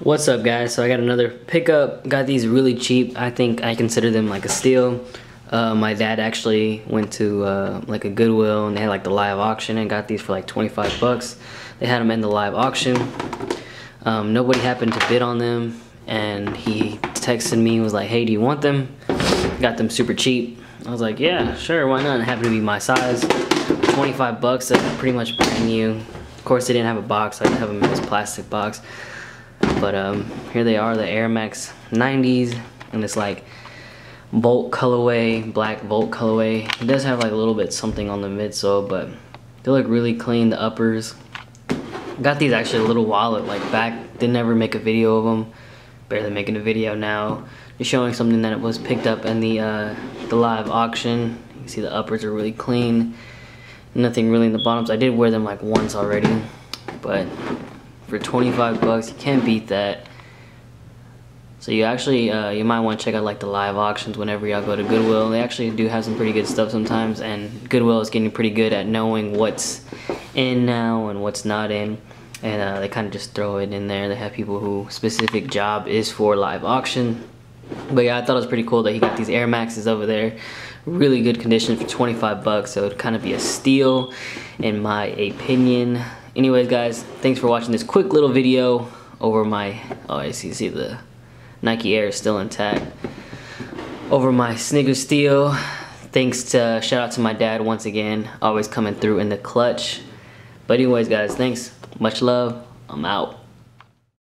What's up guys? So I got another pickup. Got these really cheap. I think I consider them like a steal. Uh, my dad actually went to uh, like a Goodwill and they had like the live auction and got these for like 25 bucks. They had them in the live auction. Um, nobody happened to bid on them and he texted me and was like, hey, do you want them? Got them super cheap. I was like, yeah, sure, why not? It happened to be my size. 25 bucks, that's pretty much brand new. Of course, they didn't have a box. I have them in this plastic box. But um, here they are, the Air Max 90s, and it's like Volt colorway, black Volt colorway. It does have like a little bit something on the midsole, but they look really clean, the uppers. Got these actually a little while like back, didn't ever make a video of them. Barely making a video now. Just showing something that it was picked up in the, uh, the live auction. You can see the uppers are really clean. Nothing really in the bottoms. I did wear them like once already, but for 25 bucks. You can't beat that. So you actually, uh, you might want to check out like the live auctions whenever y'all go to Goodwill. They actually do have some pretty good stuff sometimes and Goodwill is getting pretty good at knowing what's in now and what's not in. And uh, they kind of just throw it in there. They have people who specific job is for live auction. But yeah, I thought it was pretty cool that he got these Air Maxes over there. Really good condition for 25 bucks, so it'd kind of be a steal in my opinion anyways guys thanks for watching this quick little video over my oh I see see the Nike Air is still intact. Over my Sneaker Steal thanks to shout out to my dad once again always coming through in the clutch. But anyways guys thanks. Much love. I'm out